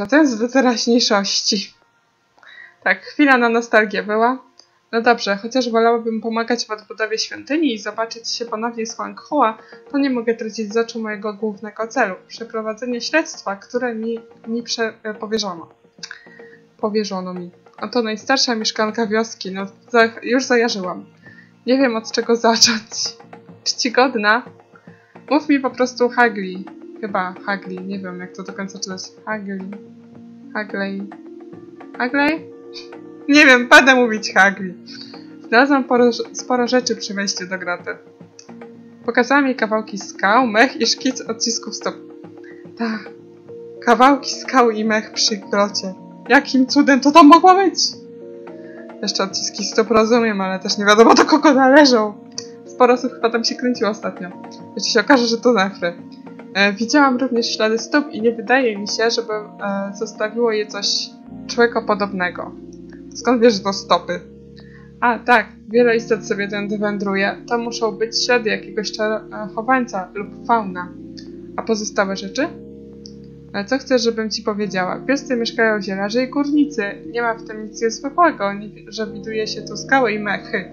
Wracając do teraźniejszości. Tak, chwila na nostalgię była. No dobrze, chociaż wolałabym pomagać w odbudowie świątyni i zobaczyć się ponownie z Huanghoa, to nie mogę tracić z oczu mojego głównego celu przeprowadzenie śledztwa, które mi, mi prze, e, powierzono. Powierzono mi. Oto najstarsza mieszkanka wioski, no za, już zajarzyłam. Nie wiem od czego zacząć. Czcigodna? Mów mi po prostu Hagli. Chyba Hagli, nie wiem jak to do końca czytać. Hagli. Hagley. Hagley? Nie wiem, będę mówić Hagli. Znalazłam poro, sporo rzeczy przy wejściu do groty. Pokazałam jej kawałki skał, mech i szkic odcisków stóp. Tak, kawałki skał i mech przy grocie. Jakim cudem to tam mogło być? Jeszcze odciski stóp rozumiem, ale też nie wiadomo do kogo należą. Sporo osób chyba tam się kręciło ostatnio. Jeszcze się okaże, że to nefry. E, widziałam również ślady stóp i nie wydaje mi się, żeby e, zostawiło je coś człowiekopodobnego. Skąd wiesz, że to stopy? A, tak, wiele istot sobie tędy wędruje. To muszą być ślady jakiegoś chowańca lub fauna. A pozostałe rzeczy? Ale co chcesz, żebym ci powiedziała? Wiosce mieszkają zielarze i górnicy. Nie ma w tym nic niezwykłego, że widuje się tu skały i mechy.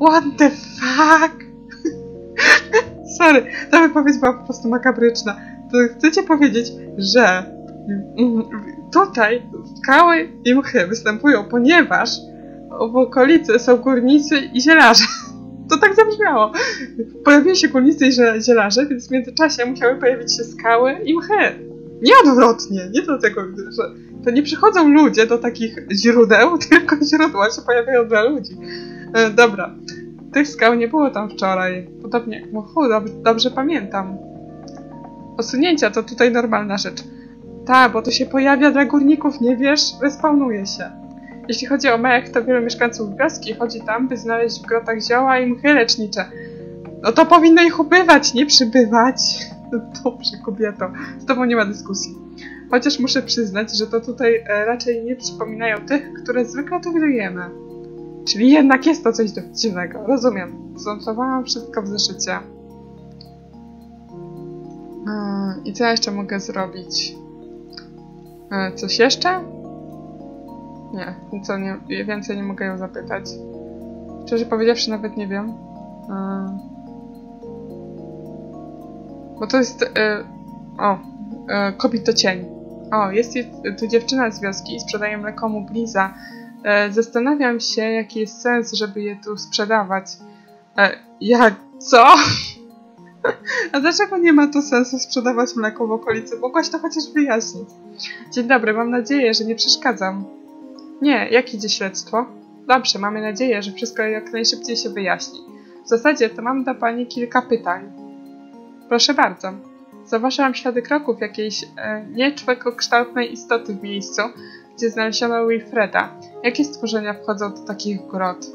What the fuck? Sorry, ta wypowiedź była po prostu makabryczna. To chcecie powiedzieć, że tutaj skały i mchy występują, ponieważ w okolicy są górnicy i zielarze. To tak zabrzmiało. Pojawiły się górnicy i zielarze, więc w międzyczasie musiały pojawić się skały i mchy. Nie odwrotnie, nie do tego, że to nie przychodzą ludzie do takich źródeł, tylko źródła się pojawiają dla ludzi. E, dobra. Tych skał nie było tam wczoraj. Podobnie jak mchu, dobrze, dobrze pamiętam. Osunięcia to tutaj normalna rzecz. Tak, bo to się pojawia dla górników, nie wiesz? Respawnuje się. Jeśli chodzi o mech, to wielu mieszkańców wioski chodzi tam, by znaleźć w grotach zioła i mchy lecznicze. No to powinno ich ubywać, nie przybywać. Dobrze, kobieto. Z tobą nie ma dyskusji. Chociaż muszę przyznać, że to tutaj e, raczej nie przypominają tych, które zwykle tu widujemy. Czyli jednak jest to coś dziwnego. Rozumiem. Zanotowałam wszystko w zeszycie. I co ja jeszcze mogę zrobić? E, coś jeszcze? Nie, co nie, więcej nie mogę ją zapytać. Szczerze powiedziawszy, nawet nie wiem. E, bo to jest... E, o, kobiet to cień. O, jest tu dziewczyna z wioski i sprzedaje mleko mu Gliza. Zastanawiam się, jaki jest sens, żeby je tu sprzedawać. Jak? Co? A dlaczego nie ma to sensu sprzedawać mleko w okolicy? Mogłaś to chociaż wyjaśnić. Dzień dobry, mam nadzieję, że nie przeszkadzam. Nie, jak idzie śledztwo? Dobrze, mamy nadzieję, że wszystko jak najszybciej się wyjaśni. W zasadzie to mam do Pani kilka pytań. Proszę bardzo. Zauważyłam ślady kroków jakiejś e, nieczłekokształtnej istoty w miejscu, gdzie znaleziono Wilfreda. Jakie stworzenia wchodzą do takich grot?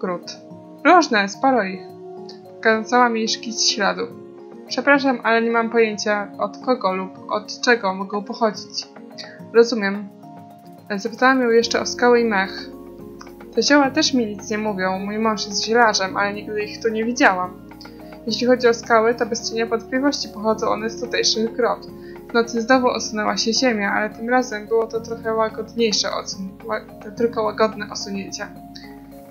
Grot. Różne, sporo ich. Pokazała mi szkic śladów. Przepraszam, ale nie mam pojęcia od kogo lub od czego mogą pochodzić. Rozumiem. Zapytałam ją jeszcze o skały i mech. Te zioła też mi nic nie mówią. Mój mąż jest zielarzem, ale nigdy ich tu nie widziałam. Jeśli chodzi o skały, to bez cienia wątpliwości pochodzą one z tutejszych grot. W nocy znowu osunęła się ziemia, ale tym razem było to trochę łagodniejsze odsun tylko łagodne osunięcie.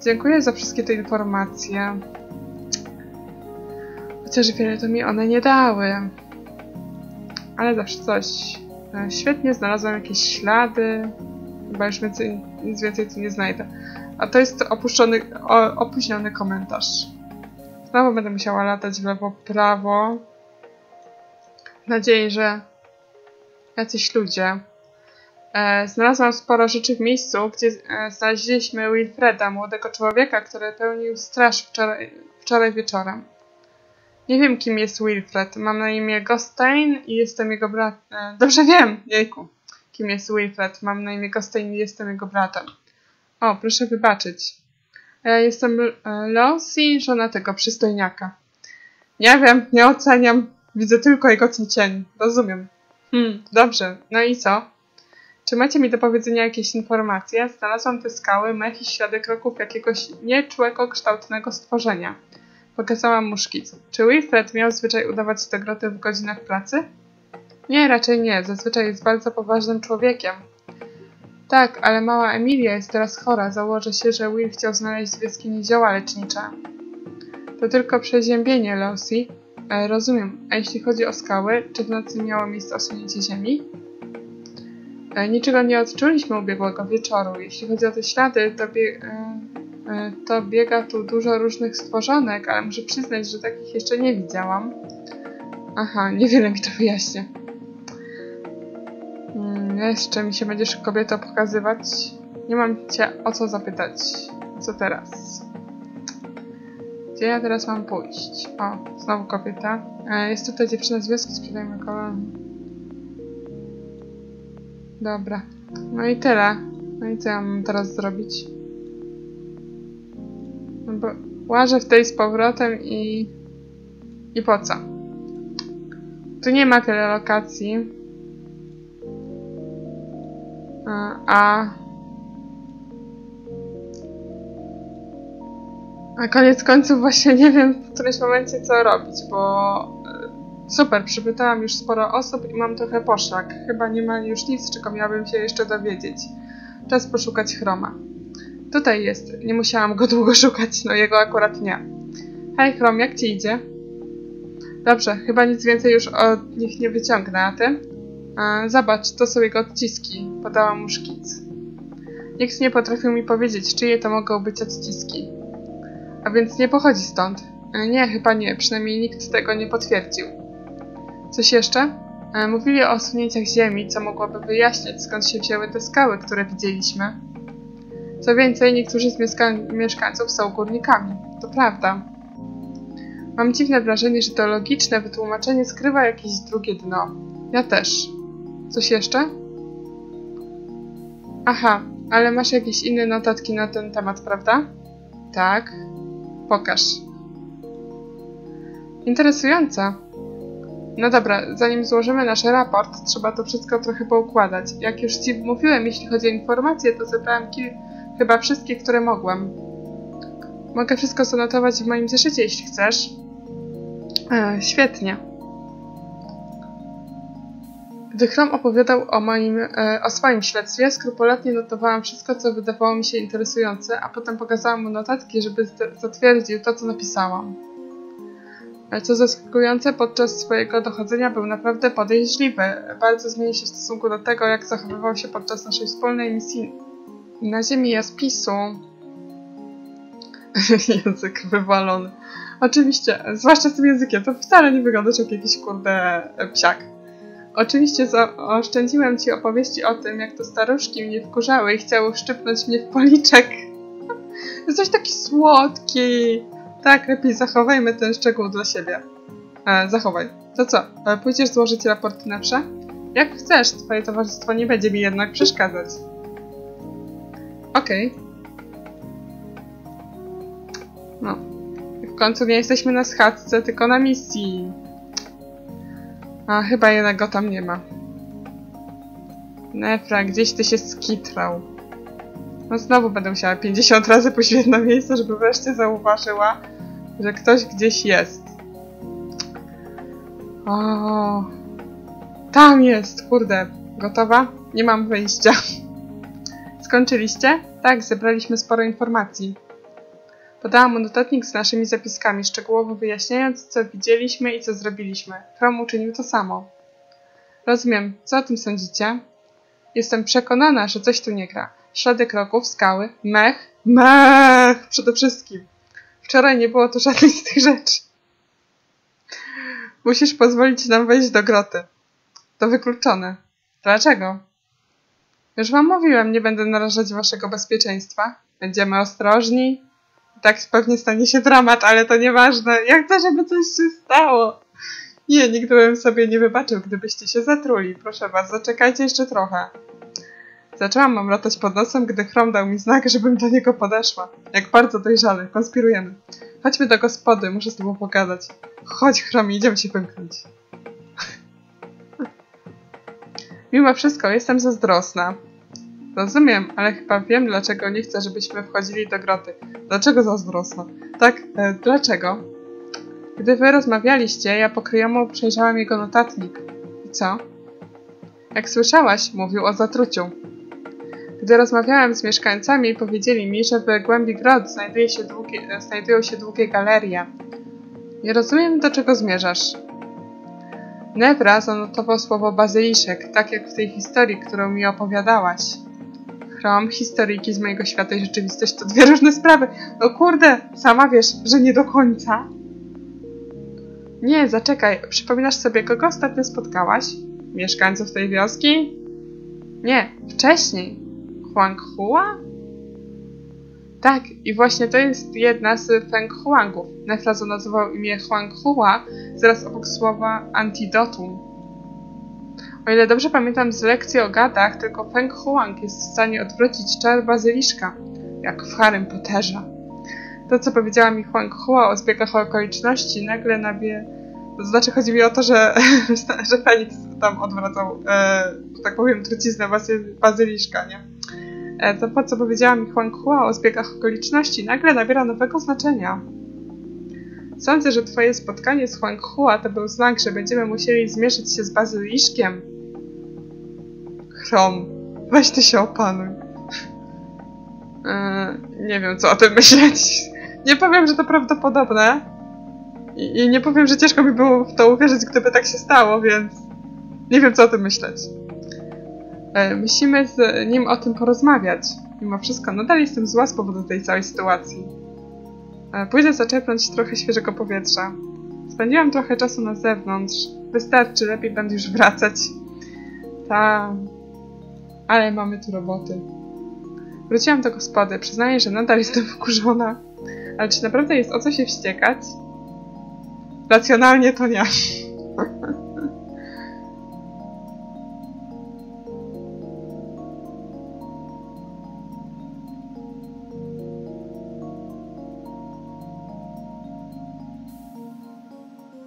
Dziękuję za wszystkie te informacje. Chociaż wiele to mi one nie dały. Ale zawsze coś. E, świetnie, znalazłam jakieś ślady. Chyba już więcej, nic więcej tu nie znajdę. A to jest opuszczony, o, opóźniony komentarz. Znowu będę musiała latać w lewo, prawo. Mam nadzieję, że jacyś ludzie. E, znalazłam sporo rzeczy w miejscu, gdzie e, znaleźliśmy Wilfreda, młodego człowieka, który pełnił straż wczoraj, wczoraj wieczorem. Nie wiem, kim jest Wilfred. Mam na imię Gostein i jestem jego bratem. Dobrze wiem, jejku, kim jest Wilfred. Mam na imię Gostein i jestem jego bratem. O, proszę wybaczyć. Ja jestem Losi, żona tego przystojniaka. Nie wiem, nie oceniam. Widzę tylko jego cień. Rozumiem. Hmm, dobrze. No i co? Czy macie mi do powiedzenia jakieś informacje? Znalazłam te skały, mech i ślady kroków jakiegoś nieczłego kształtnego stworzenia. Pokazałam mu szkic. Czy Wilfred miał zwyczaj udawać do groty w godzinach pracy? Nie, raczej nie. Zazwyczaj jest bardzo poważnym człowiekiem. Tak, ale mała Emilia jest teraz chora. Założę się, że Will chciał znaleźć w jaskini zioła lecznicze. To tylko przeziębienie, Lucy. E, rozumiem. A jeśli chodzi o skały, czy w nocy miało miejsce osunięcie ziemi? E, niczego nie odczuliśmy ubiegłego wieczoru. Jeśli chodzi o te ślady, to, bie e, e, to biega tu dużo różnych stworzonek, ale muszę przyznać, że takich jeszcze nie widziałam. Aha, niewiele mi to wyjaśnia. Mm, jeszcze mi się będziesz kobieto pokazywać. Nie mam cię o co zapytać. Co teraz? Gdzie ja teraz mam pójść? O, znowu kobieta. E, jest tutaj dziewczyna z wioski, sprzedajmy kolon. Dobra. No i tyle. No i co ja mam teraz zrobić? No bo łażę w tej z powrotem i... I po co? Tu nie ma tyle lokacji. A... a... A koniec końców właśnie nie wiem w którymś momencie co robić, bo e, super, przypytałam już sporo osób i mam trochę poszlak. Chyba nie ma już nic, czego miałabym się jeszcze dowiedzieć. Czas poszukać Chroma. Tutaj jest, nie musiałam go długo szukać, no jego akurat nie. Hej Chrom, jak ci idzie? Dobrze, chyba nic więcej już od nich nie wyciągnę, a ty? E, zobacz, to są jego odciski. Podałam mu szkic. Nikt nie potrafił mi powiedzieć, czyje to mogą być odciski. A więc nie pochodzi stąd. E, Nie, chyba nie, przynajmniej nikt tego nie potwierdził. Coś jeszcze? E, Mówili o osunięciach ziemi, co mogłoby wyjaśniać, skąd się wzięły te skały, które widzieliśmy. Co więcej, niektórzy z mieszka- mieszkańców są górnikami. To prawda. Mam dziwne wrażenie, że to logiczne wytłumaczenie skrywa jakieś drugie dno. Ja też. Coś jeszcze? Aha, ale masz jakieś inne notatki na ten temat, prawda? Tak. Pokaż. Interesujące. No dobra, zanim złożymy nasz raport, trzeba to wszystko trochę poukładać. Jak już Ci mówiłem, jeśli chodzi o informacje, to zebrałam kil... chyba wszystkie, które mogłam. Mogę wszystko zanotować w moim zeszycie, jeśli chcesz. E, świetnie. Gdy Chrom opowiadał o, moim, e, o swoim śledztwie, skrupulatnie notowałam wszystko, co wydawało mi się interesujące, a potem pokazałam mu notatki, żeby zatwierdził to, co napisałam. E, Co zaskakujące, podczas swojego dochodzenia był naprawdę podejrzliwy. Bardzo zmienił się w stosunku do tego, jak zachowywał się podczas naszej wspólnej misji na ziemi jaspisu. Język wywalony. Oczywiście, zwłaszcza z tym językiem, to wcale nie wyglądasz jak jakiś kurde psiak. Oczywiście zaoszczędziłem ci opowieści o tym, jak to staruszki mnie wkurzały i chciały szczypnąć mnie w policzek. Jesteś taki słodki. Tak, lepiej zachowajmy ten szczegół dla siebie. E, zachowaj. To co, e, pójdziesz złożyć raporty na wsze? Jak chcesz, twoje towarzystwo nie będzie mi jednak przeszkadzać. Okej. No. W końcu nie jesteśmy na schadzce, tylko na misji. A chyba jednego tam nie ma. Nefra, gdzieś ty się skitrał. No znowu będę musiała 50 razy pójść jedno miejsce, żeby wreszcie zauważyła, że ktoś gdzieś jest. O, tam jest, kurde. Gotowa? Nie mam wyjścia. Skończyliście? Tak, zebraliśmy sporo informacji. Podałam mu notatnik z naszymi zapiskami, szczegółowo wyjaśniając, co widzieliśmy i co zrobiliśmy. Chrom uczynił to samo. Rozumiem. Co o tym sądzicie? Jestem przekonana, że coś tu nie gra. Ślady kroków, skały, mech. Mech! Przede wszystkim. Wczoraj nie było tu żadnej z tych rzeczy. Musisz pozwolić nam wejść do groty. To wykluczone. Dlaczego? Już wam mówiłem, nie będę narażać waszego bezpieczeństwa. Będziemy ostrożni. Tak pewnie stanie się dramat, ale to nieważne. Ja chcę, żeby coś się stało. Nie, nigdy bym sobie nie wybaczył, gdybyście się zatruli. Proszę was, zaczekajcie jeszcze trochę. Zaczęłam mamrotać pod nosem, gdy Chrom dał mi znak, żebym do niego podeszła. Jak bardzo dojrzale, konspirujemy. Chodźmy do gospody, muszę z tobą pogadać. Chodź, Chrom, idziemy się wymknąć. Mimo wszystko jestem zazdrosna. Rozumiem, ale chyba wiem, dlaczego nie chcę, żebyśmy wchodzili do groty. Dlaczego zazdrosna? Tak, e, dlaczego? Gdy wy rozmawialiście, ja pokryjomu przejrzałam jego notatnik. I co? Jak słyszałaś, mówił o zatruciu. Gdy rozmawiałem z mieszkańcami, powiedzieli mi, że w głębi grot znajduje się długie, znajdują się długie galerie. Nie rozumiem, do czego zmierzasz. Nevra zanotował słowo bazyliszek, tak jak w tej historii, którą mi opowiadałaś. Chrom, historyjki z mojego świata i rzeczywistość to dwie różne sprawy. No kurde, sama wiesz, że nie do końca. Nie, zaczekaj. Przypominasz sobie, kogo ostatnio spotkałaś? Mieszkańców tej wioski? Nie, wcześniej. Huang Hua? Tak, i właśnie to jest jedna z Feng Huangów. Nefrazo nazywał imię Huang Hua zaraz obok słowa antidotum. O ile dobrze pamiętam z lekcji o gadach, tylko Feng Huang jest w stanie odwrócić czar bazyliszka, jak w Harrym Potterze. To, co powiedziała mi Huang Hua o zbiegach okoliczności, nagle nabie... To znaczy, chodzi mi o to, że, że Feniks tam odwracał, e, tak powiem, truciznę bazy, bazyliszka, nie? E, to, po co powiedziała mi Huang Hua o zbiegach okoliczności, nagle nabiera nowego znaczenia. Sądzę, że twoje spotkanie z Huang Hua to był znak, że będziemy musieli zmierzyć się z bazyliszkiem. Chrom, weź ty się opanuj. E, nie wiem, co o tym myśleć. Nie powiem, że to prawdopodobne. I, I nie powiem, że ciężko mi było w to uwierzyć, gdyby tak się stało, więc nie wiem, co o tym myśleć. E, musimy z nim o tym porozmawiać. Mimo wszystko, nadal jestem zła z powodu tej całej sytuacji. E, pójdę zaczerpnąć trochę świeżego powietrza. Spędziłam trochę czasu na zewnątrz. Wystarczy, lepiej będę już wracać. Ta... Ale mamy tu roboty. Wróciłam do gospody. Przyznaję, że nadal jestem wkurzona. Ale czy naprawdę jest o co się wściekać? Racjonalnie to nie.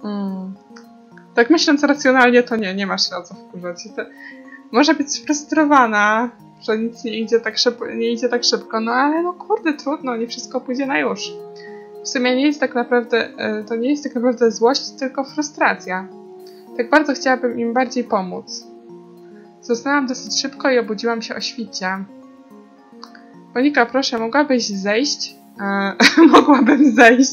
Mm. Tak myśląc racjonalnie, to nie, nie masz się o co wkurzać. Może być sfrustrowana, że nic nie idzie, tak szybko, nie idzie tak szybko, no ale no kurde, trudno, nie wszystko pójdzie na już. W sumie nie jest tak naprawdę, e, to nie jest tak naprawdę złość, tylko frustracja. Tak bardzo chciałabym im bardziej pomóc. Zasnęłam dosyć szybko i obudziłam się o świcie. Monika, proszę, mogłabyś zejść? E, mogłabym zejść.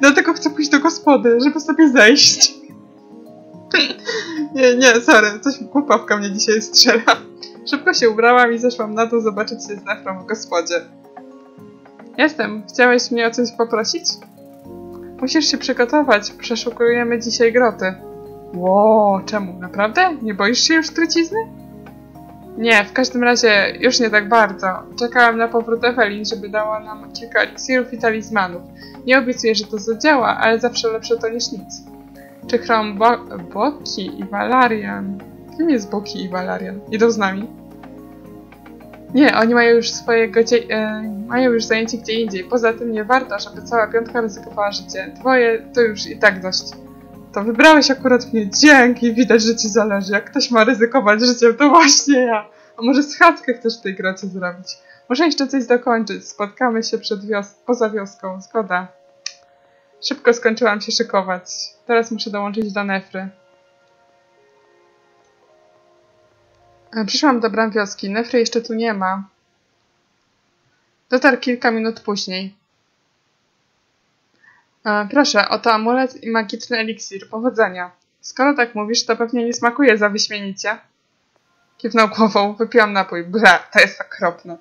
Dlatego chcę pójść do gospody, żeby sobie zejść. Nie, nie, sorry, coś głupawka mnie dzisiaj strzela. Szybko się ubrałam i zeszłam na dół zobaczyć się z Nefrą w gospodzie. Jestem. Chciałeś mnie o coś poprosić? Musisz się przygotować. Przeszukujemy dzisiaj groty. Ło, czemu? Naprawdę? Nie boisz się już trucizny? Nie, w każdym razie już nie tak bardzo. Czekałam na powrót Evelyn, żeby dała nam kilka eliksirów i talizmanów. Nie obiecuję, że to zadziała, ale zawsze lepsze to niż nic. Czy Chrom Bo Boki i Valarian? Kim jest Boki i Valarian? Idą z nami? Nie, oni mają już swoje. E, mają już zajęcie gdzie indziej. Poza tym nie warto, żeby cała piątka ryzykowała życie. Twoje to już i tak dość. To wybrałeś akurat mnie. Dzięki, widać, że ci zależy. Jak ktoś ma ryzykować życiem, to właśnie ja. A może schadzkę chcesz w tej grocie zrobić? Muszę jeszcze coś dokończyć. Spotkamy się przed wios poza wioską. Zgoda. Szybko skończyłam się szykować. Teraz muszę dołączyć do Nefry. E, Przyszłam do bram wioski. Nefry jeszcze tu nie ma. Dotarł kilka minut później. E, proszę, oto amulet i magiczny eliksir. Powodzenia. Skoro tak mówisz, to pewnie nie smakuje za wyśmienicie. Kiwnął głową. Wypiłam napój. Ble, to jest okropne.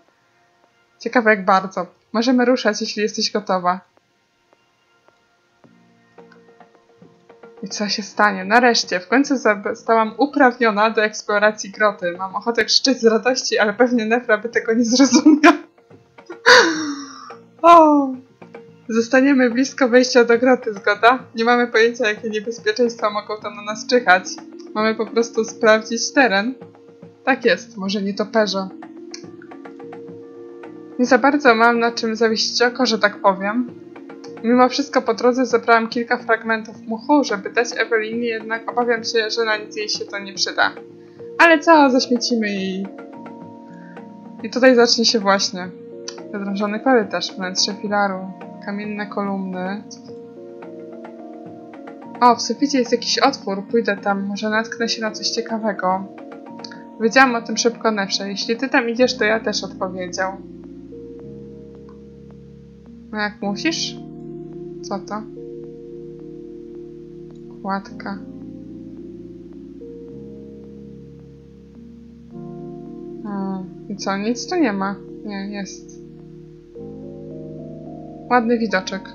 Ciekawe jak bardzo. Możemy ruszać, jeśli jesteś gotowa. I co się stanie? Nareszcie, w końcu zostałam uprawniona do eksploracji groty. Mam ochotę krzyczeć z radości, ale pewnie Nefra by tego nie zrozumiał. o! Zostaniemy blisko wejścia do groty, zgoda? Nie mamy pojęcia, jakie niebezpieczeństwa mogą tam na nas czyhać. Mamy po prostu sprawdzić teren. Tak jest, może nie toperze. Nie za bardzo mam na czym zawiesić oko, że tak powiem. Mimo wszystko po drodze zebrałam kilka fragmentów muchu, żeby dać Ewelinie, jednak obawiam się, że na nic jej się to nie przyda. Ale co, zaśmiecimy i... I tutaj zacznie się właśnie. Wydrążony korytarz, wnętrze filaru, kamienne kolumny. O, w suficie jest jakiś otwór. Pójdę tam, może natknę się na coś ciekawego. Wiedziałam o tym szybko Nefrze. Jeśli ty tam idziesz, to ja też odpowiedział. No jak musisz? Co to? Kładka. A, I co? Nic tu nie ma. Nie, jest. Ładny widoczek.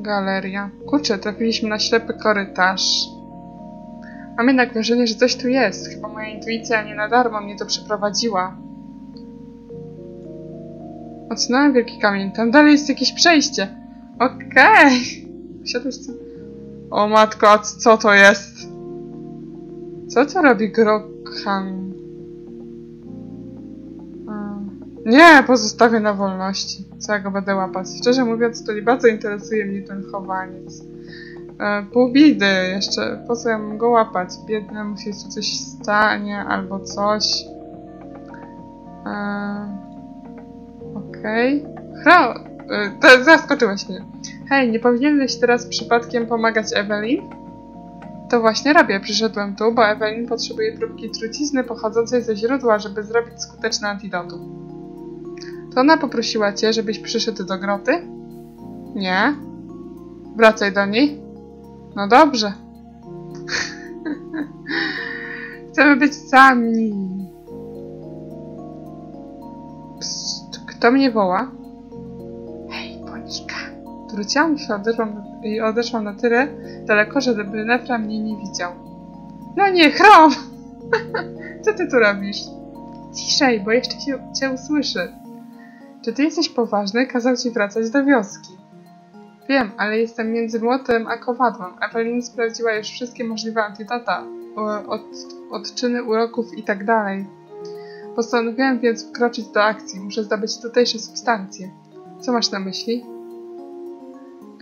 Galeria. Kurczę, trafiliśmy na ślepy korytarz. Mam jednak wrażenie, że coś tu jest. Chyba moja intuicja nie na darmo mnie to przeprowadziła. Odsunąłem wielki kamień. Tam dalej jest jakieś przejście. Okej. Okay. O matko, a co to jest? Co to robi Grokhan? Nie, pozostawię na wolności. Co ja go będę łapać? Szczerze mówiąc, to nie bardzo interesuje mnie ten chowaniec. E, pół bidy jeszcze. Po co ja mam go łapać? Biedny, musi się coś stanie albo coś. E, Okej. Okay. To zaskoczyłeś mnie. Hej, nie powinieneś teraz przypadkiem pomagać Evelyn? To właśnie robię. Przyszedłem tu, bo Evelyn potrzebuje próbki trucizny pochodzącej ze źródła, żeby zrobić skuteczne antidotum. To ona poprosiła cię, żebyś przyszedł do groty? Nie. Wracaj do niej. No dobrze. Chcemy być sami. Psst, kto mnie woła? Hej, Monika. Wróciłam się odeszłam, i odeszłam na tyle daleko, żeby Nefra mnie nie widział. No nie, chrom! Co ty tu robisz? Ciszej, bo jeszcze się, cię usłyszy. Czy ty jesteś poważny? Kazał ci wracać do wioski. Wiem, ale jestem między młotem a kowadłem. Ewelin sprawdziła już wszystkie możliwe antidota, od, odczyny uroków i tak dalej. Postanowiłem więc wkroczyć do akcji. Muszę zdobyć tutejsze substancje. Co masz na myśli?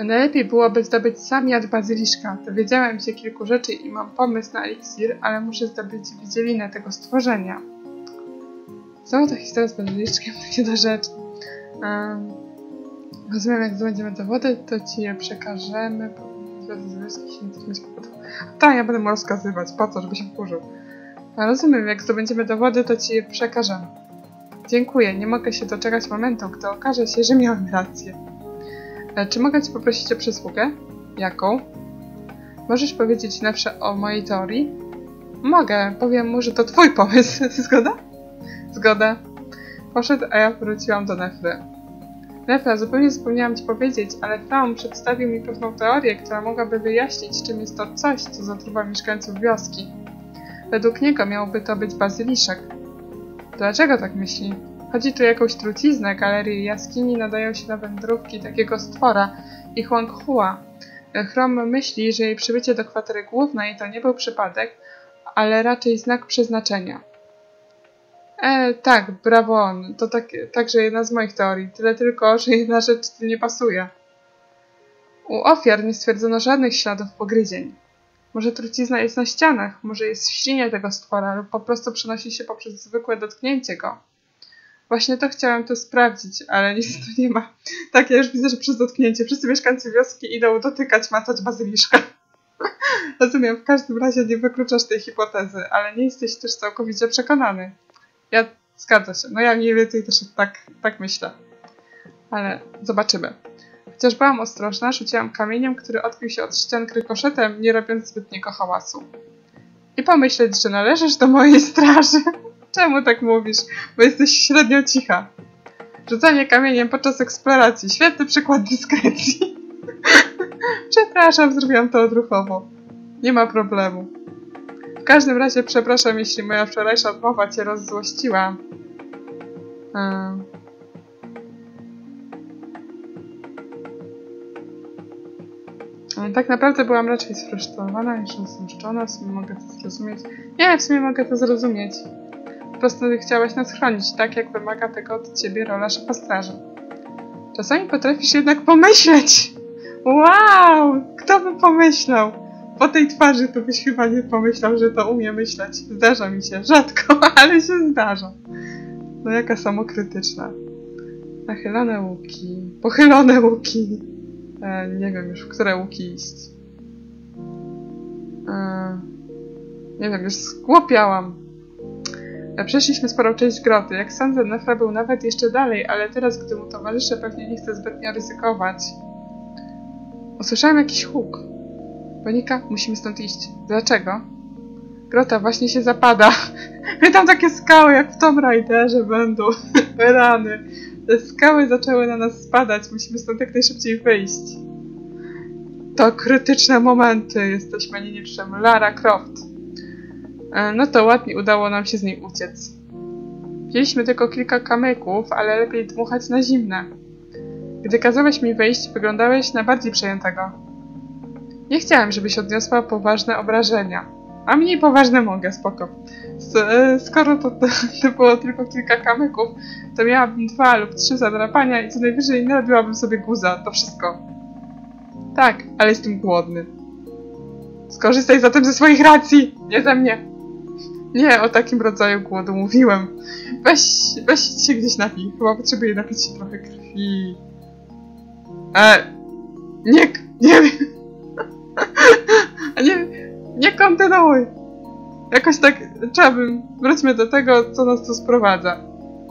Najlepiej byłoby zdobyć sam jad bazyliszka. Dowiedziałem się kilku rzeczy i mam pomysł na eliksir, ale muszę zdobyć widzielinę tego stworzenia. Cała ta historia z bazyliszkiem to nie do rzeczy. Um, rozumiem, jak zdobędziemy dowody, to ci je przekażemy. Tak, ja będę mu rozkazywać. Po co, żeby się wkurzył. Rozumiem, jak zdobędziemy dowody, to ci je przekażemy. Dziękuję, nie mogę się doczekać momentu, gdy okaże się, że miałem rację. Czy mogę cię poprosić o przysługę? Jaką? Możesz powiedzieć lepsze o mojej teorii? Mogę, powiem mu, że to twój pomysł. Zgoda? Zgoda. Poszedł, a ja wróciłam do Nefry. Nefra, zupełnie zapomniałam ci powiedzieć, ale Fraum przedstawił mi pewną teorię, która mogłaby wyjaśnić, czym jest to coś, co zatruwa mieszkańców wioski. Według niego miałby to być bazyliszek. Dlaczego tak myśli? Chodzi tu o jakąś truciznę, galerie i jaskini nadają się na wędrówki takiego stwora i Huang Hua. Chrom myśli, że jej przybycie do kwatery głównej to nie był przypadek, ale raczej znak przeznaczenia. E, tak, brawo. To tak, także jedna z moich teorii. Tyle tylko, że jedna rzecz tu nie pasuje. U ofiar nie stwierdzono żadnych śladów pogryzień. Może trucizna jest na ścianach, może jest w ślinie tego stwora, lub po prostu przenosi się poprzez zwykłe dotknięcie go. Właśnie to chciałam tu sprawdzić, ale nic tu nie ma. Tak, ja już widzę, że przez dotknięcie wszyscy mieszkańcy wioski idą dotykać, macać bazyliszka. Rozumiem, w każdym razie nie wykluczasz tej hipotezy, ale nie jesteś też całkowicie przekonany. Ja zgadza się. No ja mniej więcej też tak, tak myślę. Ale zobaczymy. Chociaż byłam ostrożna, rzuciłam kamieniem, który odbił się od ścian krykoszetem, nie robiąc zbytniego hałasu. I pomyśleć, że należysz do mojej straży. Czemu tak mówisz? Bo jesteś średnio cicha. Rzucanie kamieniem podczas eksploracji. Świetny przykład dyskrecji. Przepraszam, zrobiłam to odruchowo. Nie ma problemu każdym razie przepraszam, jeśli moja wczorajsza odmowa cię rozzłościła. Tak naprawdę byłam raczej sfrustrowana niż rozluszczona, w sumie mogę to zrozumieć. Nie, w sumie mogę to zrozumieć. Po prostu chciałaś nas chronić, tak jak wymaga tego od ciebie rola szefa straży. Czasami potrafisz jednak pomyśleć! Wow! Kto by pomyślał? po tej twarzy to byś chyba nie pomyślał, że to umie myśleć. Zdarza mi się. Rzadko, ale się zdarza. No jaka samokrytyczna. Nachylone łuki. Pochylone łuki. E, nie wiem już, w które łuki iść. Yy, nie wiem, już skłopiałam. Przeszliśmy sporą część groty. Jak sądzę, Nefra był nawet jeszcze dalej, ale teraz, gdy mu towarzyszę, pewnie nie chce zbytnio ryzykować. Usłyszałem jakiś huk. Monika, musimy stąd iść. Dlaczego? Grota właśnie się zapada. I tam takie skały, jak w Tomb Raiderze będą. Rany. Te skały zaczęły na nas spadać. Musimy stąd jak najszybciej wyjść. To krytyczne momenty. Jesteśmy niczym Lara Croft. E, No to ładnie udało nam się z niej uciec. Wzięliśmy tylko kilka kamyków, ale lepiej dmuchać na zimne. Gdy kazałeś mi wyjść, wyglądałeś na bardziej przejętego. Nie chciałem, żebyś odniosła poważne obrażenia. A mniej poważne mogę, spoko. Skoro to, to było tylko kilka kamyków, to miałabym dwa lub trzy zadrapania i co najwyżej narobiłabym sobie guza. To wszystko. Tak, ale jestem głodny. Skorzystaj zatem ze swoich racji, nie ze mnie. Nie, o takim rodzaju głodu mówiłem. Weź, weź się gdzieś napij. Chyba potrzebuję napić się trochę krwi. E, nie, nie wiem. nie, nie kontynuuj. Jakoś tak, trzeba bym, wróćmy do tego, co nas tu sprowadza.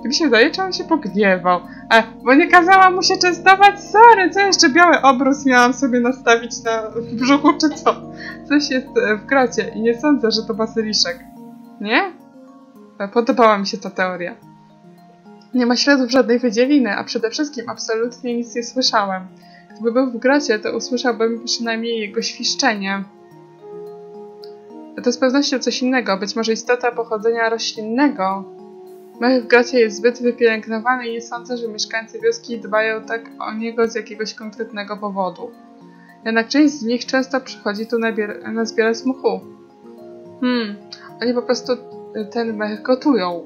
Tak się wydaje, czy on się pogniewał. E, bo nie kazałam mu się częstować, sorry, co jeszcze biały obrus miałam sobie nastawić na brzuchu, czy co? Coś jest e, w grocie i nie sądzę, że to bazyliszek. Nie? Podobała mi się ta teoria. Nie ma śladów żadnej wydzieliny, a przede wszystkim absolutnie nic nie słyszałem. Gdyby był w grocie, to usłyszałbym przynajmniej jego świszczenie. To z pewnością coś innego, być może istota pochodzenia roślinnego. Mech w grocie jest zbyt wypielęgnowany i nie sądzę, że mieszkańcy wioski dbają tak o niego z jakiegoś konkretnego powodu. Jednak część z nich często przychodzi tu nabier- nazbierać muchu. Hmm, oni po prostu ten mech gotują.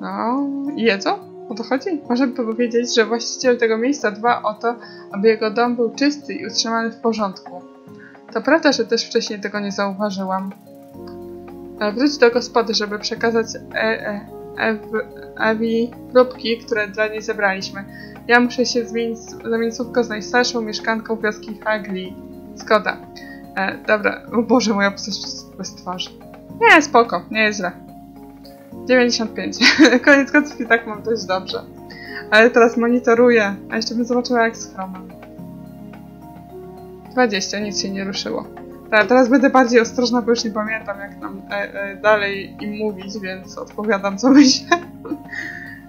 No, jedzą? O to chodzi? Może by powiedzieć, że właściciel tego miejsca dba o to, aby jego dom był czysty i utrzymany w porządku. To prawda, że też wcześniej tego nie zauważyłam. Wróć do gospody, żeby przekazać e, e, Ew, Ewi próbki, które dla niej zebraliśmy. Ja muszę się zmienić, zamienić z najstarszą mieszkanką wioski Hagli. Zgoda. E, dobra, o Boże, moja postać bez twarzy. Nie, spoko, nie jest źle. 95. Koniec końców i tak mam dość dobrze. Ale teraz monitoruję, a jeszcze bym zobaczyła jak z chromem. 20, nic się nie ruszyło. Ta, teraz będę bardziej ostrożna, bo już nie pamiętam jak nam e, e, dalej im mówić, więc odpowiadam co myślę.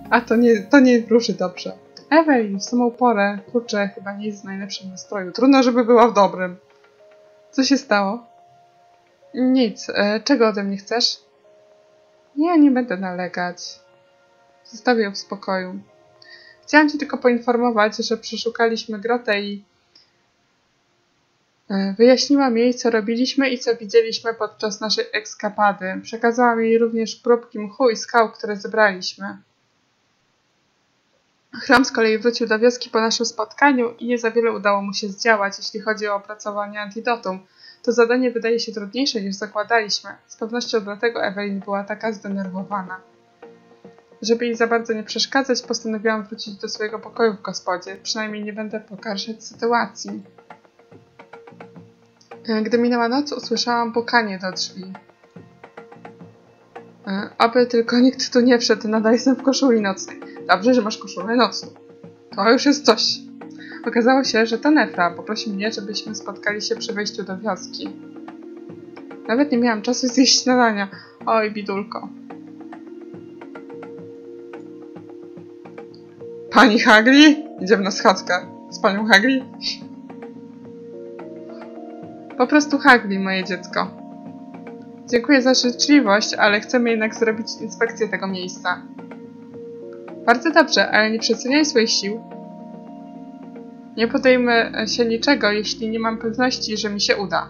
A to nie, to nie ruszy dobrze. Ewej, w samą porę, kurczę, chyba nie jest w najlepszym nastroju. Trudno, żeby była w dobrym. Co się stało? Nic. E, czego ode mnie chcesz? Nie, nie będę nalegać. Zostawię ją w spokoju. Chciałam Ci tylko poinformować, że przeszukaliśmy grotę i e, wyjaśniłam jej, co robiliśmy i co widzieliśmy podczas naszej ekskapady. Przekazałam jej również próbki mchu i skał, które zebraliśmy. Chram z kolei wrócił do wioski po naszym spotkaniu i nie za wiele udało mu się zdziałać, jeśli chodzi o opracowanie antidotum. To zadanie wydaje się trudniejsze niż zakładaliśmy. Z pewnością dlatego Evelyn była taka zdenerwowana. Żeby jej za bardzo nie przeszkadzać, postanowiłam wrócić do swojego pokoju w gospodzie. Przynajmniej nie będę pogarszać sytuacji. E, Gdy minęła noc, usłyszałam pukanie do drzwi. E, Aby tylko nikt tu nie wszedł, nadal jestem w koszuli nocnej. Dobrze, że masz koszulę nocną. To już jest coś. Okazało się, że to Nefra poprosił mnie, żebyśmy spotkali się przy wejściu do wioski. Nawet nie miałam czasu zjeść śniadania. Oj, bidulko. Pani Hagli? Idziemy na schadzkę. Z panią Hagli? Po prostu Hagli, moje dziecko. Dziękuję za życzliwość, ale chcemy jednak zrobić inspekcję tego miejsca. Bardzo dobrze, ale nie przeceniaj swoich sił. Nie podejmę się niczego, jeśli nie mam pewności, że mi się uda.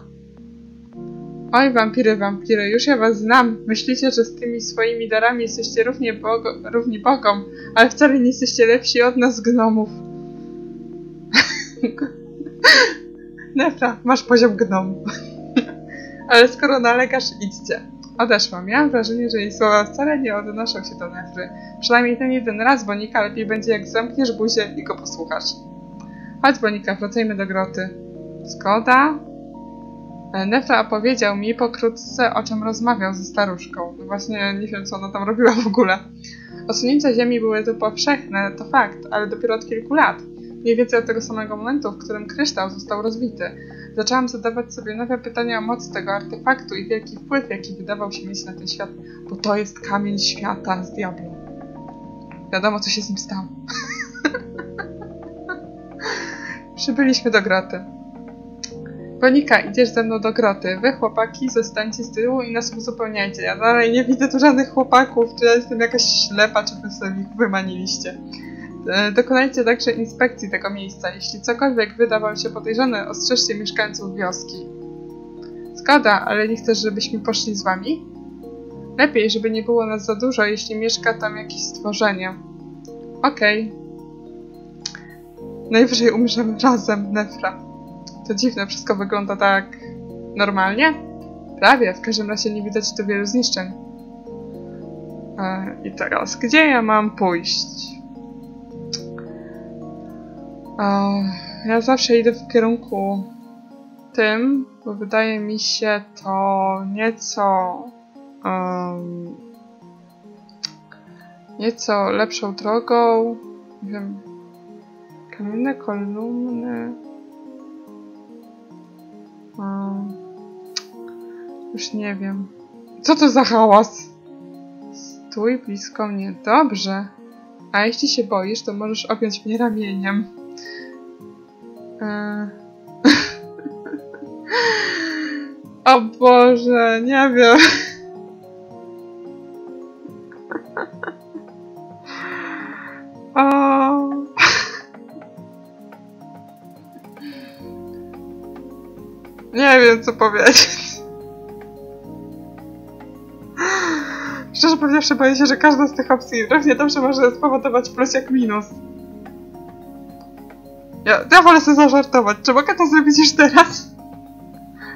Oj, wampiry, wampiry, już ja was znam. Myślicie, że z tymi swoimi darami jesteście równie bogo, równi bogom, ale wcale nie jesteście lepsi od nas, gnomów. Nefra, masz poziom gnomu. ale skoro nalegasz, idźcie. Odeszłam. Miałam wrażenie, że jej słowa wcale nie odnoszą się do Nefry. Przynajmniej ten jeden raz, Bonika, lepiej będzie jak zamkniesz buzię i go posłuchasz. Chodź, Bonika, wracajmy do groty. Zgoda? E, Nefra opowiedział mi pokrótce, o czym rozmawiał ze staruszką. Właśnie nie wiem, co ona tam robiła w ogóle. Osunięcia Ziemi były tu powszechne, to fakt, ale dopiero od kilku lat. Mniej więcej od tego samego momentu, w którym kryształ został rozbity. Zaczęłam zadawać sobie nowe pytania o moc tego artefaktu i wielki wpływ, jaki wydawał się mieć na ten świat, bo to jest kamień świata z Diablo. Wiadomo, co się z nim stało. Przybyliśmy do groty. Bonika, idziesz ze mną do groty. Wy, chłopaki, zostańcie z tyłu i nas uzupełniajcie. Ja dalej nie widzę tu żadnych chłopaków. Czy ja jestem jakaś ślepa, czy wy sobie ich wymaniliście. E, Dokonajcie także inspekcji tego miejsca. Jeśli cokolwiek wyda wam się podejrzane, ostrzeżcie mieszkańców wioski. Zgoda, ale nie chcesz, żebyśmy poszli z wami? Lepiej, żeby nie było nas za dużo, jeśli mieszka tam jakieś stworzenie. Okej. Najwyżej umrzemy razem, Nefra. To dziwne, wszystko wygląda tak... normalnie? Prawie, w każdym razie nie widać tu wielu zniszczeń. E, I teraz, gdzie ja mam pójść? E, ja zawsze idę w kierunku tym, bo wydaje mi się to nieco... em, nieco lepszą drogą. Nie wiem. Kamienne kolumny. Um, już nie wiem. Co to za hałas? Stój blisko mnie. Dobrze. A jeśli się boisz, to możesz objąć mnie ramieniem. E... o Boże, nie wiem. Wiem, co powiedzieć. Szczerze powiedziawszy, boję się, że każda z tych opcji równie dobrze może spowodować plus jak minus. Ja, ja wolę sobie zażartować. Czy mogę to zrobić już teraz?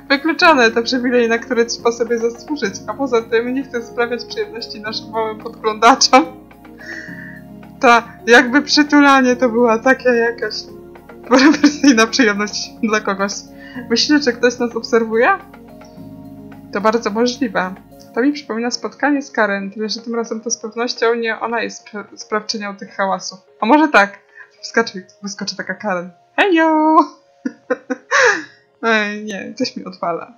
Wykluczone te przywileje, na które trzeba sobie zasłużyć, a poza tym nie chcę sprawiać przyjemności naszym małym podglądaczom. Ta jakby przytulanie to była taka jakaś perwersyjna przyjemność dla kogoś. Myślisz, że ktoś nas obserwuje? To bardzo możliwe. To mi przypomina spotkanie z Karen, tyle że tym razem to z pewnością nie ona jest spra- sprawczynią tych hałasów. A może tak? Wyskoczy, wyskoczy taka Karen. Hejo! Ej, nie, coś mi odwala.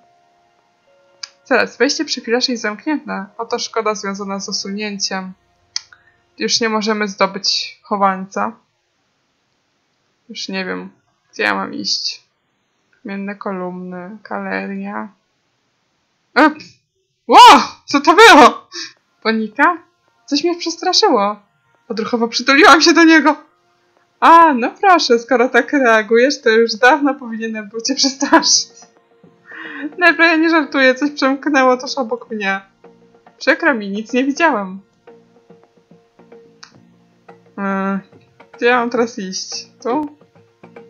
Teraz, wejście przy filarze jest zamknięte. Oto szkoda związana z usunięciem. Już nie możemy zdobyć chowańca. Już nie wiem, gdzie ja mam iść. Mienne kolumny, galeria. Up. Ło! Co to było? Bonika? Coś mnie przestraszyło. Odruchowo przytuliłam się do niego. A, no proszę, skoro tak reagujesz, to już dawno powinienem był cię przestraszyć. Dobra, ja nie żartuję, coś przemknęło tuż obok mnie. Przykro mi, nic nie widziałam. Eee, gdzie mam teraz iść? Tu?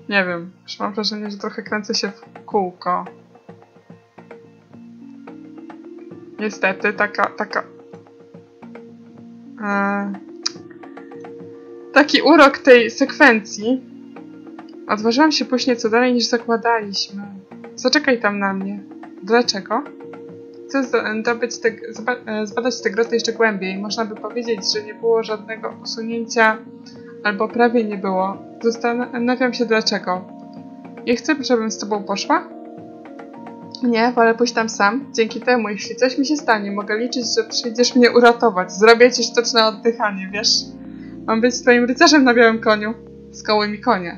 Nie wiem. Już mam wrażenie, że trochę kręcę się w kółko. Niestety, taka, taka... Eee, taki urok tej sekwencji. Odważyłam się pójść nieco dalej niż zakładaliśmy. Zaczekaj tam na mnie. Dlaczego? Chcę zdobyć te, e, zbadać tę grotę jeszcze głębiej. Można by powiedzieć, że nie było żadnego usunięcia, albo prawie nie było. Zastanawiam się dlaczego. Nie chcę, żebym z tobą poszła? Nie, wolę pójść tam sam. Dzięki temu, jeśli coś mi się stanie, mogę liczyć, że przyjdziesz mnie uratować. Zrobię ci sztuczne oddychanie, wiesz? Mam być twoim rycerzem na białym koniu. Z kołymi konia.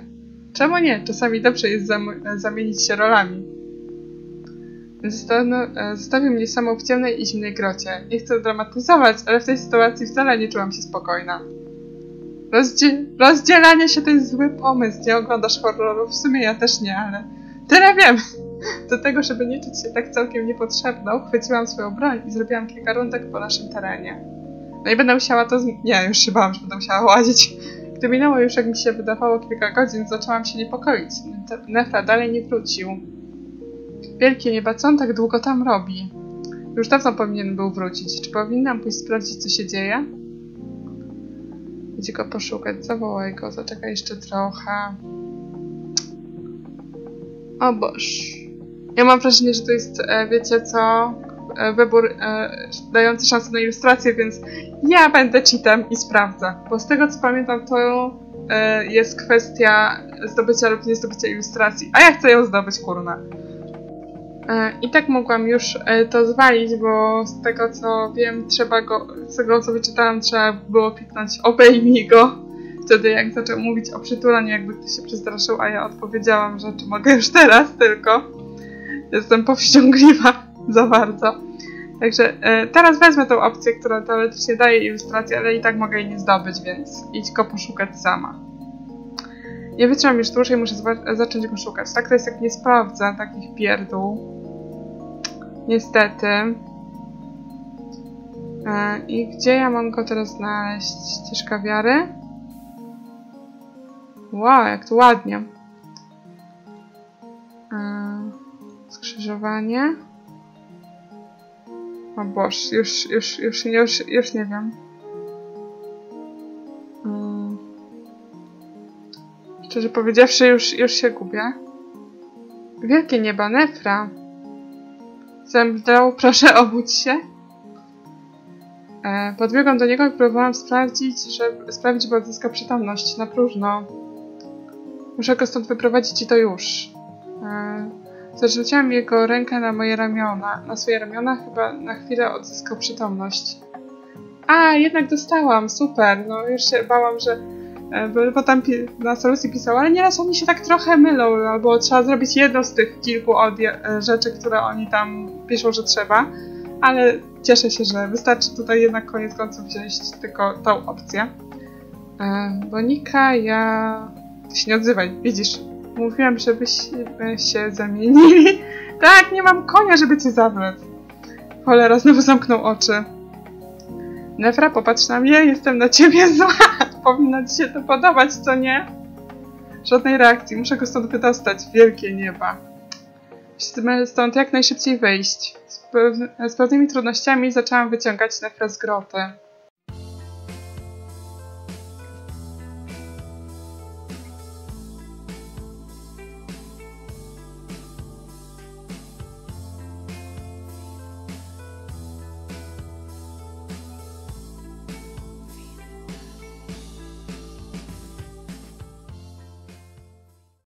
Czemu nie? Czasami dobrze jest zam zamienić się rolami. Zostano- e, Zostawił mnie samą w ciemnej i zimnej grocie. Nie chcę dramatyzować, ale w tej sytuacji wcale nie czułam się spokojna. Rozdzie- rozdzielanie się to jest zły pomysł. Nie oglądasz horrorów? W sumie ja też nie, ale tyle wiem. Do tego, żeby nie czuć się tak całkiem niepotrzebną, chwyciłam swoją broń i zrobiłam kilka rundek po naszym terenie. No i będę musiała to... Nie, już się bałam, że będę musiała łazić. Gdy minęło już, jak mi się wydawało, kilka godzin, zaczęłam się niepokoić. Nefra dalej nie wrócił. Wielkie nieba, co on tak długo tam robi? Już dawno powinien był wrócić. Czy powinnam pójść sprawdzić, co się dzieje? Gdzie go poszukać? Zawołaj go, zaczekaj jeszcze trochę. O Boż. Ja mam wrażenie, że to jest, e, wiecie co, e, wybór e, dający szansę na ilustrację, więc ja będę cheatem i sprawdzę. Bo z tego co pamiętam, to jest kwestia zdobycia lub nie zdobycia ilustracji. A ja chcę ją zdobyć, kurna. E, I tak mogłam już e, to zwalić, bo z tego co wiem, trzeba go, z tego co wyczytałam, trzeba było piknąć obejmij go. Wtedy jak zaczął mówić o przytulaniu, jakby ktoś się przestraszył, a ja odpowiedziałam, że czy mogę już teraz tylko. Jestem powściągliwa za bardzo. Także e, teraz wezmę tą opcję, która teoretycznie daje ilustrację, ale i tak mogę jej nie zdobyć, więc idź go poszukać sama. Nie wytrzymam już dłużej, muszę zacząć go szukać. Tak to jest, jak nie sprawdzę takich pierdół. Niestety. E, I gdzie ja mam go teraz znaleźć? Ścieżka wiary? Wow, jak to ładnie. E, Skrzyżowanie. O Boż, już, już, już, już, już nie wiem. Mm. Szczerze powiedziawszy, już, już się gubię. Wielkie nieba, Nefra. Zemdlał, proszę obudź się. E, podbiegłam do niego i próbowałam sprawdzić, że, sprawdzić, bo odzyska przytomność. Na próżno. Muszę go stąd wyprowadzić i to już. E, zarzuciłam jego rękę na moje ramiona. Na swoje ramiona chyba na chwilę odzyskał przytomność. A, jednak dostałam, super. No już się bałam, że bo bo tam na solucji pisał, ale nieraz oni się tak trochę mylą, albo trzeba zrobić jedno z tych kilku e, rzeczy, które oni tam piszą, że trzeba, ale cieszę się, że wystarczy tutaj jednak koniec końców wziąć tylko tą opcję. E, Bonika, ja... Ty się nie odzywaj, widzisz, mówiłam, żebyśmy się zamienili. Tak, nie mam konia, żeby cię zawlec. Cholera, znowu zamknął oczy. Nefra, popatrz na mnie, jestem na ciebie zła. Powinno ci się to podobać, co nie? Żadnej reakcji, muszę go stąd wydostać. Wielkie nieba. Musimy stąd jak najszybciej wyjść. Z, pew- z pewnymi trudnościami zaczęłam wyciągać Nefrę z groty.